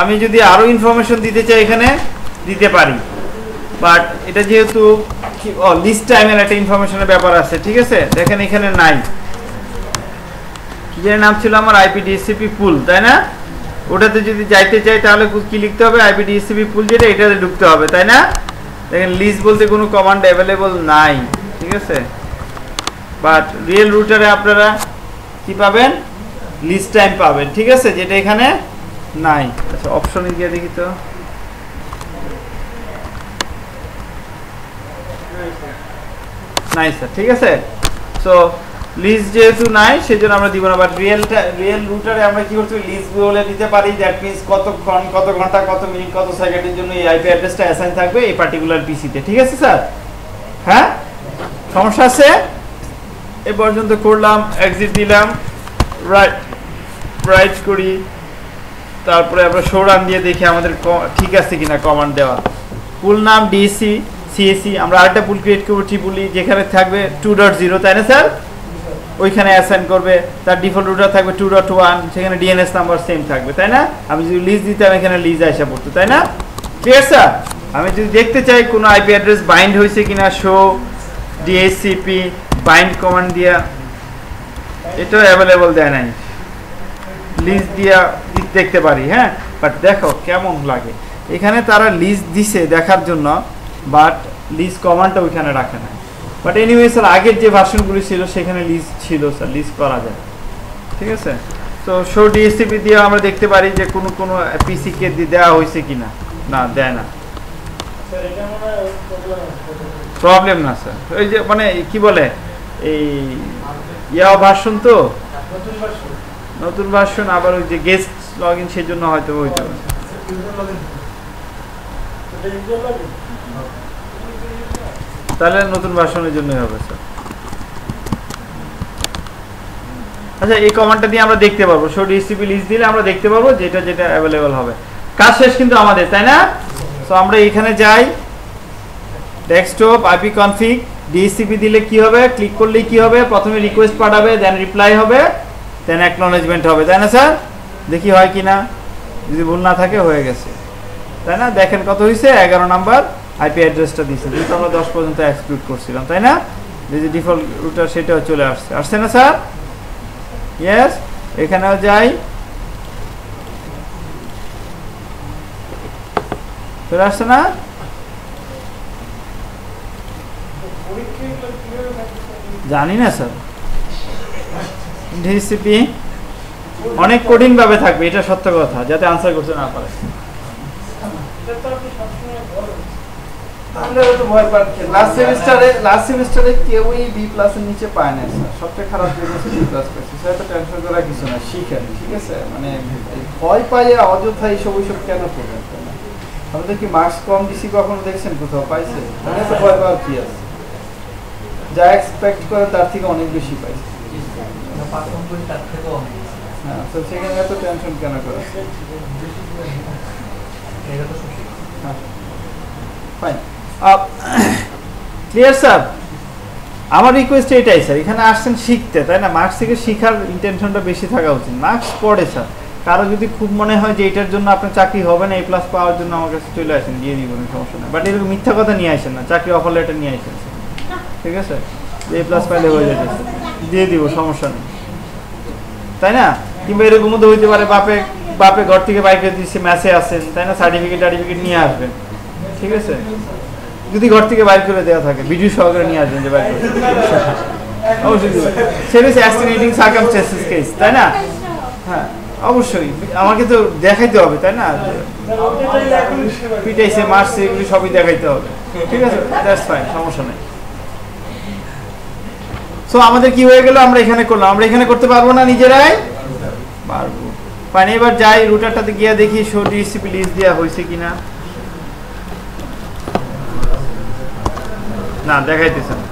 আমি যদি আরও ইনফরমেশন দিতে চাই এখানে, দিতে পারি। বাট এটা যেহেতু লিস্ট টাইমের একটা ইনফরমেশনের ব্যাপার আছে, ঠিক আছে? দেখেন এখানে নাই। যেন নাম ছিল আমার? আইপি ডিএসসিপি পুল তাই না? ওটাতে যদি যাইতে চাই তাহলে কি লিখতে হবে? আইপি ডিএসসিপি পুল যেটা, এটাতে ঢুকতে হবে, তাই না? দেখেন লিস্ট বলতে কোনো কমান্ড অ্যাভেলেবল নাই, ঠিক আছে? বাট রিয়েল রুটারে আপনারা কি পাবেন? লিস্ট টাইম পাবেন, ঠিক আছে? যেটা এখানে নাই। আচ্ছা অপশনে গিয়ে দেখি তো। নাই স্যার ঠিক আছে? সো লিস্ট যেহেতু নাই, সেজন্য আমরা দিব না। বাট রিয়েল রিয়েল রুটারে আমরা কি করতে লিস্ট বলে দিতে পারি। দ্যাট মিন্স কতক্ষণ, কত ঘণ্টা, কত মিনিট, কত সেকেন্ডের জন্য এই আইপি অ্যাড্রেসটা অ্যাসাইন থাকবে এই পার্টিকুলার পিসিতে ঠিক আছে, স্যার? হ্যাঁ? সমস্যা আছে? এ পর্যন্ত করলাম এক্সিট দিলাম রাইট রাইট করি। তারপরে আমরা শোরান দিয়ে দেখি আমাদের ঠিক আছে কিনা কমান্ড দেওয়া। পুল নাম ডিসি সিএসি আমরা আরেকটা পুল ক্রিয়েট করব ট্রিপুলি যেখানে থাকবে টু ডট জিরো তাই না, স্যার? ওইখানে অ্যাসাইন করবে, তার ডিফল্ট রুটার থাকবে টু ডট ওয়ান সেখানে ডিএনএস নাম্বার সেম থাকবে, তাই না? আমি যদি লিজ দিতাম, এখানে লিজ আসা পড়তো, তাই না? ক্লিয়ার স্যার আমি যদি দেখতে চাই কোনো আইপি অ্যাড্রেস বাইন্ড হয়েছে কিনা শো ডিএসসিপি বাইন্ড কমান্ড দিয়া, এটাও অ্যাভেলেবল দেয় নাই। লিস্ট দিয়া দেখতে পারি হ্যাঁ? বাট দেখো কেমন লাগে। এখানে তারা লিস্ট দিছে দেখার জন্য বাট লিস্ট কমান্ডটা ওইখানে রাখে না বাট এনিওয়ে স্যার আগের যে ভার্সনগুলি ছিল সেখানে লিস্ট ছিল স্যার লিস্ট করা যায়। ঠিক আছে? তো শো ডিএসসিপি দিয়ে আমরা দেখতে পারি যে কোনো কোনো পিসিকে দেওয়া হয়েছে কিনা। না না। দেয় না প্রবলেম না স্যার ওই যে মানে কি বলে? এই ইয়া ভার্সন তো? নতুন ভার্সন আবার ওই যে গেস্ট লগ ইন সেই জন্য হয়তো হইতে পারে। তাহলে নতুন ভার্সনের জন্যই হবে স্যার আচ্ছা এই কমান্ডটা দিয়ে আমরা দেখতে পারব। শো ডিসিপি লিস্ট দিলে আমরা দেখতে পারব যেটা যেটা অ্যাভেলেবল হবে। কাজ শেষ কিন্তু আমাদের, তাই না? তো আমরা এখানে যাই। ডেস্কটপ আইপি কনফিগ ডিএসসিপি দিলে কি হবে? ক্লিক করলে কি হবে? প্রথমে রিকোয়েস্ট পাঠাবে দেন রিপ্লাই হবে দেন অ্যাকনোলেজমেন্ট হবে, তাই না স্যার দেখি হয় কি না যদি ভুল না থাকে, হয়ে গেছে। তাই না? দেখেন কত হয়েছে এগারো নাম্বার আইপি অ্যাড্রেসটা দিয়েছে। যেহেতু আমরা দশ পর্যন্ত এক্সক্লুড করছিলাম, তাই না? যে যে ডিফল্ট রুটার সেটাও চলে আসছে। আসছে না, স্যার? ইয়েস এখানেও যাই। চলে আসছে না? জানি না, স্যার। ডিসিপি অনেক কঠিন ভাবে থাকবে, এটা সত্য কথা, যাতে আনসার করতে না পারে। তো ভয় লাস্ট সেমিস্টারে লাস্ট সেমিস্টারে কেউই বি প্লাসের নিচে পায় না সবচেয়ে খারাপ স্যার টেনশন করার কিছু না ঠিক আছে? মানে ভয় কেন আমাদের কি কম কখনো দেখছেন কোথাও? পাইছে? মানে তো ভয় কি আছে? যা এক্সপেক্ট করে তার থেকে অনেক বেশি হ্যাঁ তো সেখানে এত টেনশন কেন করা সুখী ফাইন ক্লিয়ার স্যার আমার রিকোয়েস্ট এটাই স্যার এখানে আসছেন শিখতে, তাই না? মার্কস থেকে শেখার ইন্টেনশনটা বেশি থাকা উচিত। মার্কস পড়ে স্যার কারও যদি খুব মনে হয় যে এটার জন্য আপনার চাকরি হবে না এই প্লাস পাওয়ার জন্য আমার কাছে চলে আসেন, দিয়ে দিব কোনো সমস্যা নেই। বাট এরকম মিথ্যা কথা নিয়ে আসেন না। চাকরি অফার লেটার নিয়ে আসেন ঠিক আছে? এ প্লাস পাইলে হয়ে যাবে দিয়ে দিব, সমস্যা নেই। তাই না? কিংবা এরকম মধ্যে হইতে পারে, বাপে বাপে ঘর থেকে বাইকে দিচ্ছে ম্যাচে আসেন তাই না? সার্টিফিকেট টার্টিফিকেট নিয়ে আসবেন। ঠিক আছে? যদি ঘর থেকে বাইর করে দেওয়া থাকে ভিডিও সহকারে নিয়ে আসবেন যে বাইর করে। অবশ্যই। সেটা হচ্ছে অ্যাস্টিনেটিং সার্কামস্টেন্সেস কেস তাই না? হ্যাঁ অবশ্যই। আমাকে তো দেখাইতে হবে, তাই না? পিটাইছে, মারছে, এগুলি সবই দেখাইতে হবে। ঠিক আছে? দ্যাটস ফাইন সমস্যা নেই। সো আমাদের কি হয়ে গেল? আমরা এখানে করলাম। আমরা এখানে করতে পারব না নিজেরাই? পারব। ফাইন এবার যাই রুটারটাতে গিয়ে দেখি শো ডিসিপি লিস্ট দেওয়া হয়েছে কিনা। না দেখাইতেছে না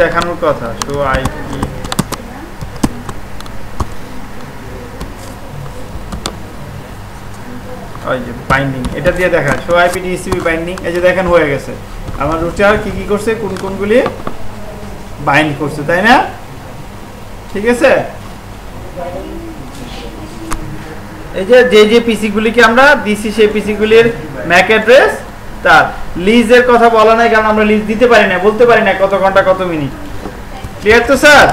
দেখানোর কথা শো রুটার কি কি করছে, কোন কোনগুলি বাইন্ড করছে, তাই না? ঠিক আছে? এই যে যে যে আমরা দিছি, সেই পিসি গুলির ম্যাক অ্যাড্রেস তার লিজের কথা বলা নাই, কারণ আমরা লিজ দিতে পারি না বলতে পারি না কত ঘণ্টা, কত মিনিট। ক্লিয়ার তো, স্যার?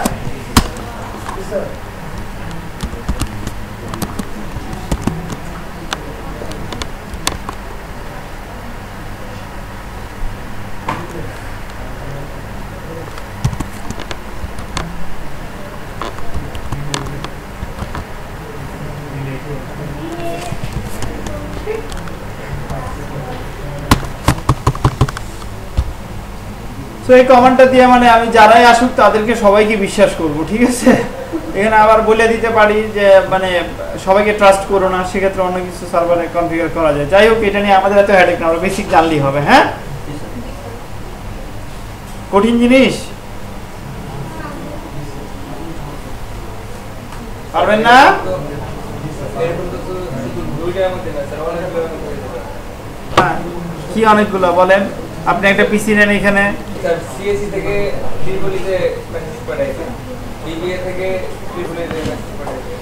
এই কমান্ডটা দিয়ে মানে আমি যারাই আসুক তাদেরকে সবাইকে বিশ্বাস করব, ঠিক আছে? এখানে আবার বলে দিতে পারি যে মানে সবাইকে ট্রাস্ট করো না, সেক্ষেত্রে অন্য কিছু সার্ভারে কনফিগার করা যায়। যাই হোক, এটা নিয়ে আমাদের এত হেডেক না বেসিক জানলেই হবে হ্যাঁ? কঠিন জিনিস? পারবেন না। হ্যাঁ কি অনেকগুলো বলেন? আপনি একটা পিসি নেন এখানে। স্যার সিএসসি থেকে ত্রিপলিতে মেসেজ পাঠাইছে ডিবিএ থেকে ত্রিপলিতে মেসেজ পাঠাইছে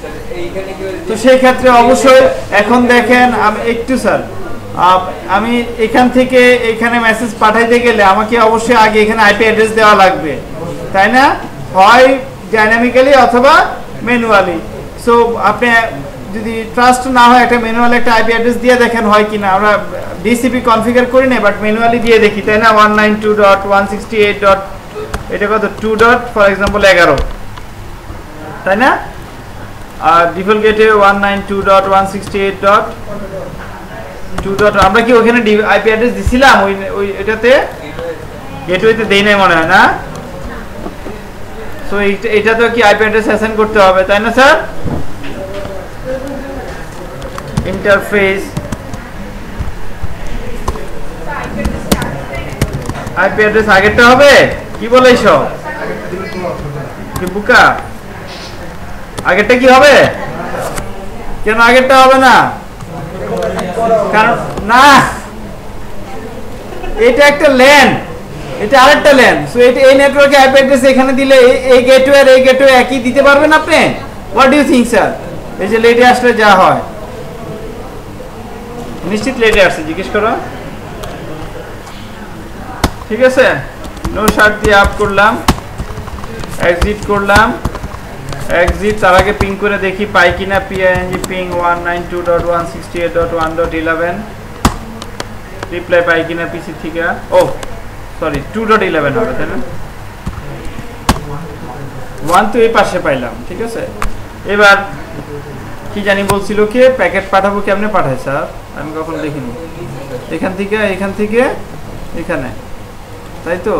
স্যার এইখানে কি তো সেই ক্ষেত্রে অবশ্যই এখন দেখেন আমি একটু স্যার আমি এখান থেকে এখানে মেসেজ পাঠাইতে গেলে আমাকে অবশ্যই আগে এখানে আইপি অ্যাড্রেস দেওয়া লাগবে। তাই না? হয় ডাইনামিক্যালি অথবা ম্যানুয়ালি সো আপনি যদি ট্রাস্ট না হয় একটা ম্যানুয়াল একটা আইপি অ্যাড্রেস দিয়ে দেখেন হয় কিনা আমরা ডিসিপি কনফিগার করি না বাট ম্যানুয়ালি দিয়ে দেখি, তাই না? One nine two dot one sixty eight dot এটা কত? টু ডট ফর এক্সাম্পল এগারো। তাই না? আর ডিফল্ট গেটে one nine two dot one sixty eight dot two dot আমরা কি ওখানে আইপি অ্যাড্রেস দিছিলাম? ওই ওই এটাতে? গেটওয়েতে দেই নাই মনে হয়, না? সো এটা তো কি আইপি অ্যাড্রেস অ্যাসাইন করতে হবে, তাই না স্যার ইন্টারফেস আইপি অ্যাড্রেস আগেরটা হবে? কি বলে বুকা আগেরটা কি হবে? কেন আগেরটা হবে না? কারণ, না! এটা একটা ল্যান এটা আরেকটা ল্যান সো এটা এই নেটওয়ার্কে আইপি অ্যাড্রেস এখানে দিলে এই গেটওয়ে আর এই গেটওয়ে একই দিতে পারবেন আপনি? হোয়াট ইউ থিঙ্ক স্যার এই যে লেটে আসলে যা হয়। নিশ্চিত লেটে আসছে, জিজ্ঞেস করো। ঠিক আছে? নো শার্ট দিয়ে আপ করলাম এক্সিট করলাম এক্সিট তার আগে পিং করে দেখি পাই কিনা P I N G ping one nine two dot one sixty eight dot one dot eleven reply পাই কিনা পিসি থেকে। ও সরি টু ডট ইলেভেন হবে, তাই না? ওয়ান তো এই পাশে পাইলাম, ঠিক আছে? এবার, কি জানি বলছিল কে? প্যাকেট পাঠাবো কেমনে পাঠায় স্যার আমি কখন দেখিনি। এখান থেকে এখান থেকে, এখানে। তাই তো?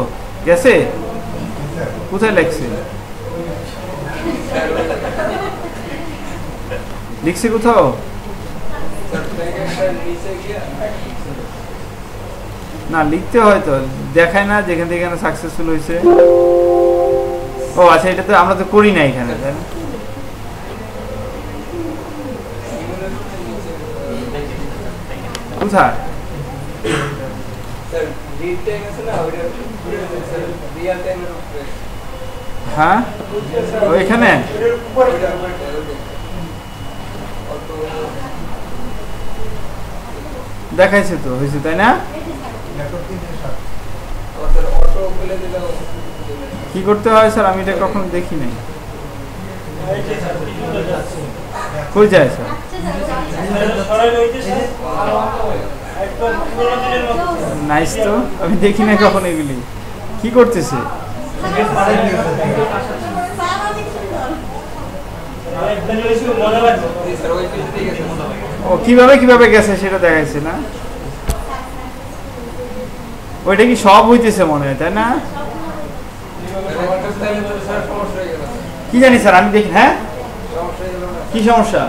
গেছে? কোথায় লেখছে? লিখছে কোথাও? না, লিখতে হয় তো। দেখায় না যেখান থেকে সাকসেসফুল হয়েছে। ও আচ্ছা এটা তো আমরা তো করি না এখানে, তাই না কোথায় স্যার রিড টাইম আছে না ওইটা স্যার রিয়েল টাইমের উপরে। হ্যাঁ? ওইখানে দেখাইছে তো হয়েছে তাই না? কি করতে হয় স্যার? আমি এটা কখনো দেখি নাই। কই যায় নাইস তো। আমি দেখি না কখনো এগুলি। কি করতেছে? ও, কীভাবে কীভাবে গেছে সেটা দেখাইছে না? ওইটা কি সব হইতেছে মনে হয়, তাই না? কি জানি স্যার, আমি দেখি হ্যাঁ সমস্যা হয়ে গেল না কি সমস্যা?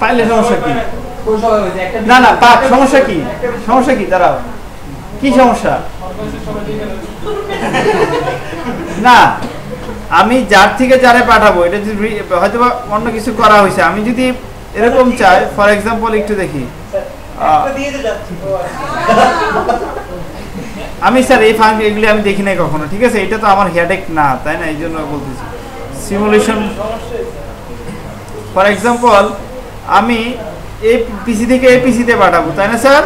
পাইলে সমস্যা কি? না না পাক সমস্যা কি? সমস্যা কি? দাঁড়াও। কি সমস্যা? [laughs] না আমি যার থেকে যারে পাঠাবো এটা যদি হয়তো অন্য কিছু করা হয়েছে। আমি যদি এরকম চাই ফর এক্সাম্পল একটু দেখি। আমি স্যার এই ফাঙ্ক এগুলি আমি দেখি নাই কখনো ঠিক আছে? এটা তো আমার হেডেক না তাই না? এই জন্য বলতেছি। সিমুলেশন ফর এক্সাম্পল আমি এই পিসি থেকে এই পিসিতে পাঠাবো, তাই না স্যার?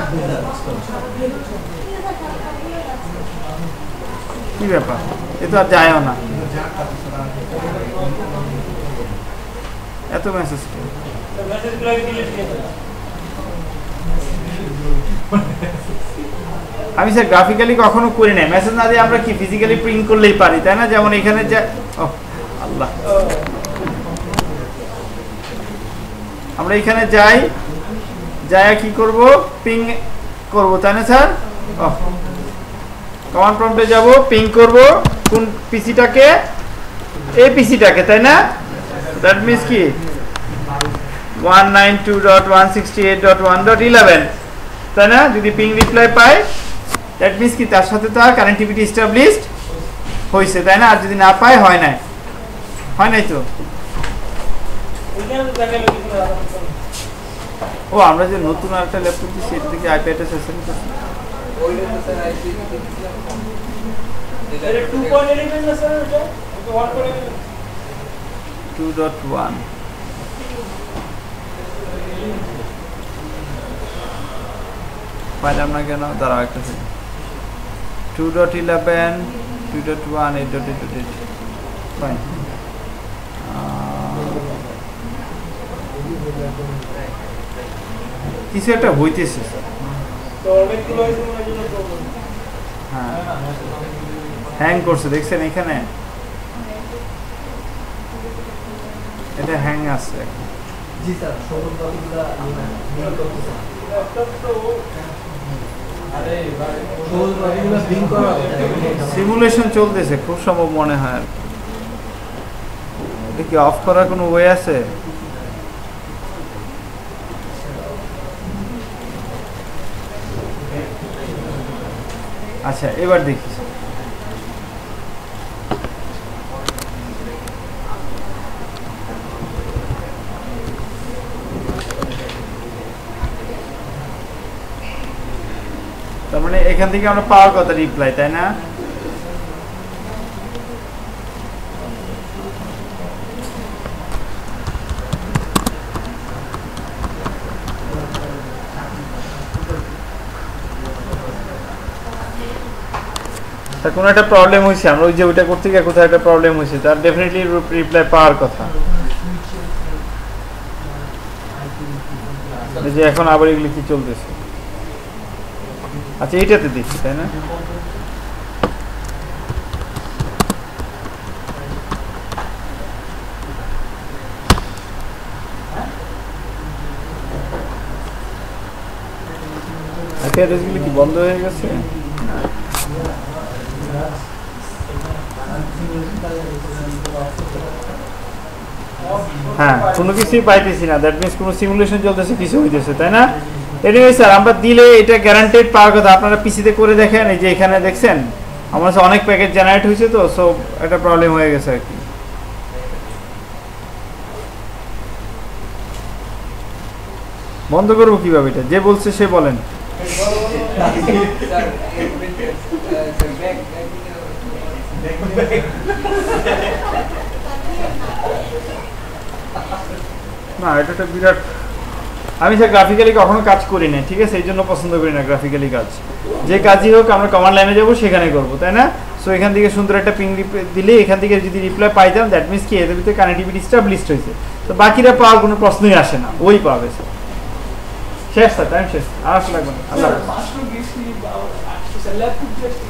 কি ব্যাপার? এ তো আর যায়ও না। এত মেসেজ আমি স্যার গ্রাফিক্যালি কখনো করি নাই। মেসেজ না দিয়ে আমরা কি ফিজিক্যালি প্রিন্ট করলেই পারি, তাই না? যেমন এখানে যা আল্লাহ। আমরা এখানে যাই, যায় কি করব? পিং করব, তাই না স্যার? কমান্ড প্রম্পটে যাব পিং করব, কোন পিসিটাকে এই পিসিটাকে তাই না? দ্যাট মিন্স কি? One nine two dot one sixty eight dot one dot eleven তাই না? যদি পিং রিপ্লাই পাই দ্যাট মিন্স কি? তার সাথে তার কানেক্টিভিটি এস্টাবলিশড হয়েছে তাই না? আর যদি না পায় হয় নাই। হয় নাই তো? ও আমরা যে নতুন একটা ল্যাপটপ দিচ্ছি এটা থেকে আইপ্যাডে সেশন করছি দিয়েছিলাম টু ডট ওয়ান পাইলাম না কেন? দাঁড়াও একটা two dot eleven two dot one eight dot eight dot eight fine কিছু একটা হইতেছে হ্যাঁ হ্যাং। করছে দেখছেন এখানে? এটা হ্যাং আছে। জি স্যার সিমুলেশন চলতেছে খুব সম্ভব মনে হয়। এটা কি অফ করার কোনো ওয়ে আছে? আচ্ছা এবার দেখি। তার মানে এখান থেকে আমরা পাওয়ার কথা রিপ্লাই তাই না? তার কোনো একটা প্রবলেম হয়েছে আমরা ওই যে ওইটা করতে গিয়ে কোথাও একটা প্রবলেম হয়েছে তার ডেফিনেটলি রিপ্লাই পাওয়ার কথা। যে এখন আবার এগুলি কি চলতেছে? আচ্ছা এইটাতে দেখছি তাই না? আচ্ছা কি বন্ধ হয়ে গেছে? হ্যাঁ কোনো কিছুই পাইতেছি না দ্যাট মিনস কোনো সিমুলেশন চলতেছে কিছু হইতেছে তাই না এনিওয়ে স্যার আমরা দিলে এটা গ্যারান্টেড পাওয়ার কথা আপনারা পিসিতে করে দেখেন এই যে এখানে দেখছেন আমার অনেক প্যাকেজ জেনারেট হয়েছে তো সো একটা প্রবলেম হয়ে গেছে আর কি বন্ধ করব কীভাবে এটা যে বলছে সে বলেন স্যার এক মিনিট স্যার ব্যাক না, এটা একটা বিরাট আমি স্যার গ্রাফিক্যালি কখনো কাজ করি না ঠিক আছে? এই জন্য পছন্দ করি না গ্রাফিক্যালি কাজ। যে কাজই হোক, আমরা কমান্ড লাইনে যাব, সেখানে করব, তাই না? সো এখান থেকে সুন্দর একটা পিং দিলে এখান থেকে যদি রিপ্লাই পাইতাম দ্যাট মিনস কি, এদের ভিতরে কানেক্টিভিটি স্টাবলিশড হয়েছে। তো বাকিরা পাওয়ার কোনো প্রশ্নই আসে না, ওই পাবে স্যার শেষ স্যার টাইম শেষ, আর আসা লাগবে না। আল্লাহ হাফেজ। মাশরুম গেছি বা আসছে ল্যাপটপ গেছি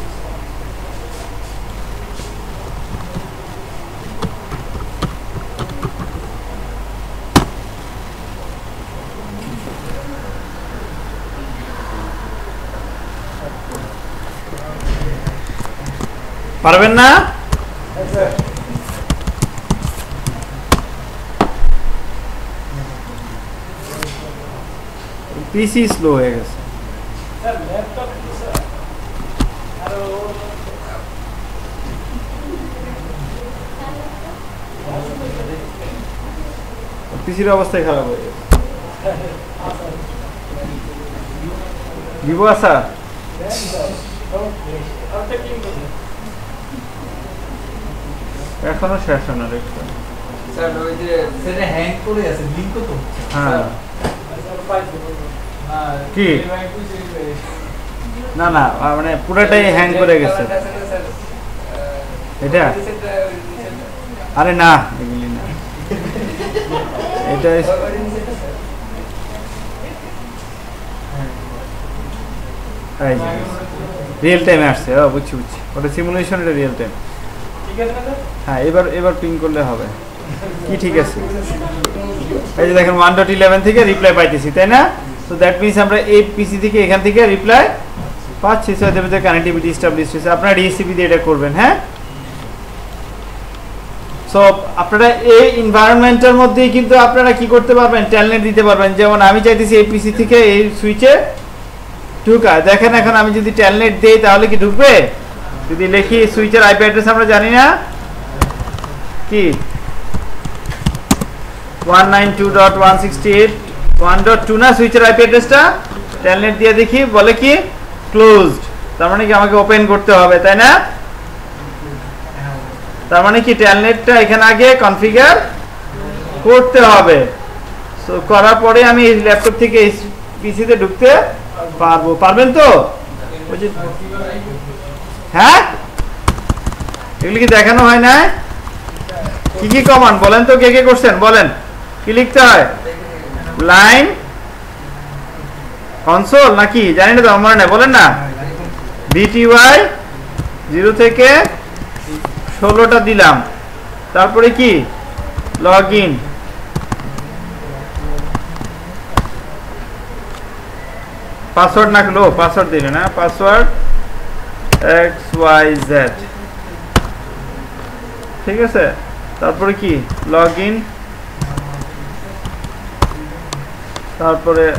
পারবেন না পিসি স্লো হয়ে গেছে স্যার ল্যাপটপ তো স্যার আরও পিসির অবস্থায় খারাপ হয়ে গেছে ভিভো আসা আরেকটা কি বলব এখনও শেষ হয় না দেখতে স্যার ওই যে সেটা হ্যাং করে আছে লিংক তো হ্যাঁ। বলব না কি? না না মানে পুরোটাই হ্যাং করে গেছে। এটা? আরে না এগুলি না। এটা রিয়েল টাইমে আসছে ও বুঝছি বুঝছি। ওটা সিমুলেশন এটা রিয়েল টাইম হ্যাঁ এবার এবার পিং করলে হবে। কি ঠিক আছে? এই যে দেখেন ওয়ান ডট ইলেভেন থেকে রিপ্লাই পাইতেছি, তাই না? তো দ্যাট মিনস আমরা এই পিসি থেকে এখান থেকে রিপ্লাই পাচ্ছি। সো এদের ভিতরে কানেক্টিভিটি স্টাবলিশ হয়েছে। আপনারা ডিএসসিপি দিয়ে এটা করবেন হ্যাঁ? সো আপনারা এই এনভায়রনমেন্টের মধ্যেই কিন্তু আপনারা কি করতে পারবেন? টেলনেট দিতে পারবেন। যেমন আমি চাইতেছি এই পিসি থেকে এই সুইচে ঢুকা। দেখেন এখন আমি যদি টেলনেট দেই, তাহলে কি ঢুকবে? যদি লিখি সুইচের আইপি অ্যাড্রেস আমরা জানি না, কি? One nine two dot one sixty eight one dot two না সুইচের আইপি অ্যাড্রেসটা টেলনেট দিয়ে দেখি, বলে কি? ক্লোজড তার মানে কি আমাকে ওপেন করতে হবে, তাই না? তার মানে কি টেলনেটটা এখানে আগে কনফিগার করতে হবে। সো করার পরে আমি এই ল্যাপটপ থেকে পিসিতে ঢুকতে পারব। পারবেন তো? হ্যাঁ? এগুলি কি দেখানো হয় না কি কি বলেন তো কে কে করছেন? বলেন। কি লিখতে হয়? লাইন? কনসোল? নাকি? জানি না তো, আমার নাই। বলেন না। জিরো থেকে ষোলোটা দিলাম। তারপরে কি? Log in. পাসওয়ার্ড না, লো, পাসওয়ার্ড দিলে না। পাসওয়ার্ড এক্স ওয়াই জেড ঠিক আছে? তারপরে কি? লগ ইন তারপরে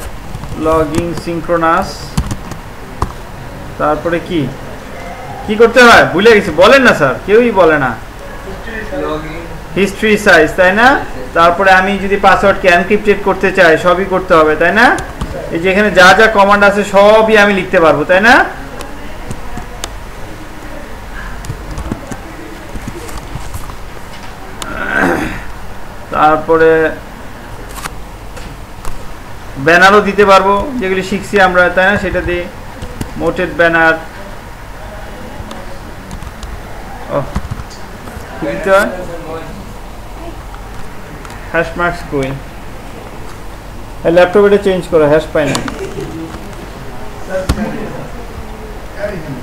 লগ ইন সিঙ্ক্রোনাস তারপরে কি? কি করতে হয়? ভুলে গেছি। বলেন না, স্যার। কেউই বলে না। হিস্ট্রি সাইজ তাই না? তারপরে আমি যদি পাসওয়ার্ডকে এনক্রিপ্টেড করতে চাই, সবই করতে হবে, তাই না? এই যে এখানে যা যা কমান্ড আছে, সবই আমি লিখতে পারব, তাই না? তারপরে ব্যানারও দিতে পারব, যেগুলি শিখছি আমরা, তাই না? সেটা দিয়ে মোটেড ব্যানার। ও হয়? হ্যাশ মার্কস কই? ল্যাপটপ এটা চেঞ্জ করো হ্যাশ পাই না।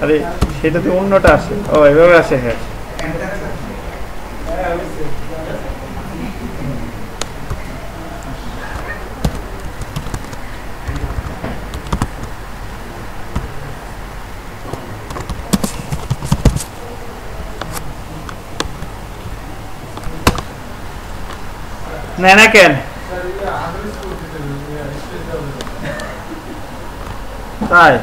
আরে সেটাতে অন্যটা আসে। ও, এভাবে আসে হ্যাশ নেয় না কেন তাই।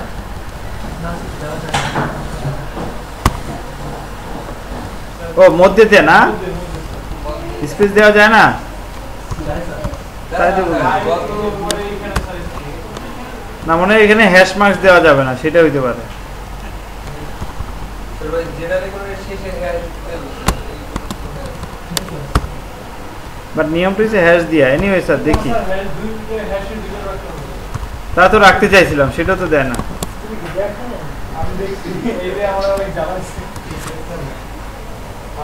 ও মধ্যেতে না স্পেস দেওয়া যায় না? না, মনে হয় এখানে হ্যাশ মার্কস দেওয়া যাবে না, সেটা হইতে পারে তারপরে জেনারেল করে শেষে হ্যাশ বাট নিয়মটা হচ্ছে হ্যাশ দিয়া এনিওয়ে স্যার দেখি। তা তো রাখতে চাইছিলাম সেটা তো দেয় না।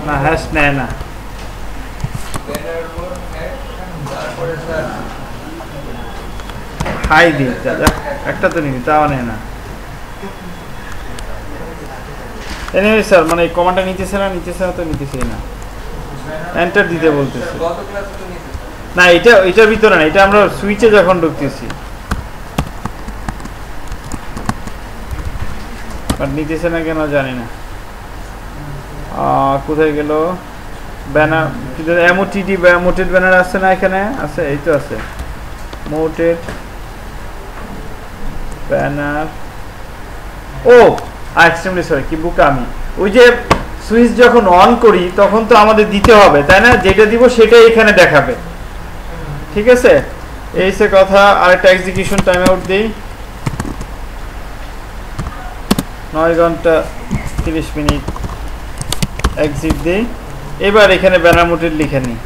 না হ্যাশ নেয় না। হাই যা যা, একটা তো নিবি তাও নেয় না। এনিওয়ে স্যার মানে এই কমান্ডটা নিতেছে না নিতেছে না তো নিতেছেই না। এন্টার দিতে বলতেছে। না এটা এটার ভিতরে না এটা আমরা সুইচে যখন ঢুকতেছি। বাট নিতেছে না কেন জানি না। কোথায় গেল? ব্যানার কিন্তু এমওটিডি মোটেড ব্যানার আছে না এখানে? আছে এই তো আছে। মোটেড ব্যানার ও এক্সট্রিমলি সরি কি বুক আমি ওই যে সুইচ যখন অন করি, তখন তো আমাদের দিতে হবে, তাই না? যেটা দিব সেটাই এখানে দেখাবে। ঠিক আছে? এই সে কথা, আরেকটা এক্সিকিউশন টাইম আউট দিই। নয় ঘণ্টা তিরিশ মিনিট এক্সিট দিই। এবার এখানে ব্যানার লিখে নিই।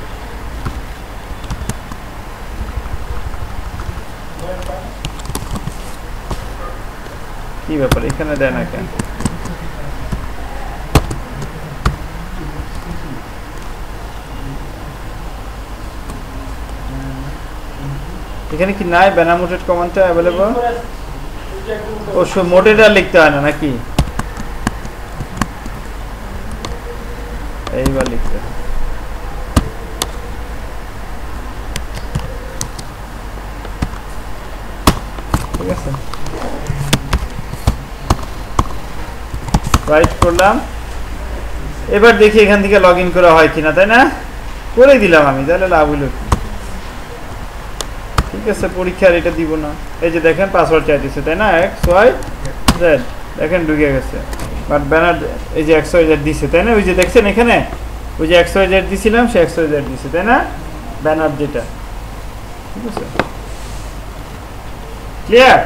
কি ব্যাপার? এখানে দেয় না কেন? এখানে কি নাই? ব্যানার মোটেড কমান্ডটা অ্যাভেলেবল ও মোটেড আর লিখতে হয় না, নাকি? এইবার লিখতে। ঠিক আছে। রাইট করলাম। এবার দেখি এখান থেকে লগ ইন করা হয় কিনা, তাই না? করে দিলাম আমি, তাহলে লাভ হইল কি? ঠিক আছে, পরীক্ষার এটা দিব না। এই যে দেখেন পাসওয়ার্ড চাই চাইতেছে, তাই না? এক্স ওয়াই জেড দেখেন ঢুকে গেছে। বাট ব্যানার এই যে ওয়াই জেড দিছে, তাই না? ওই যে দেখছেন এখানে? ওই যে ওয়াই জেড দিছিলাম, সে ওয়াই জেড দিছে, তাই না? ব্যানার যেটা। ঠিক আছে? ক্লিয়ার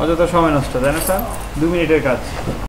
অযথা সময় নষ্ট, তাই না, স্যার? দু মিনিটের কাজ।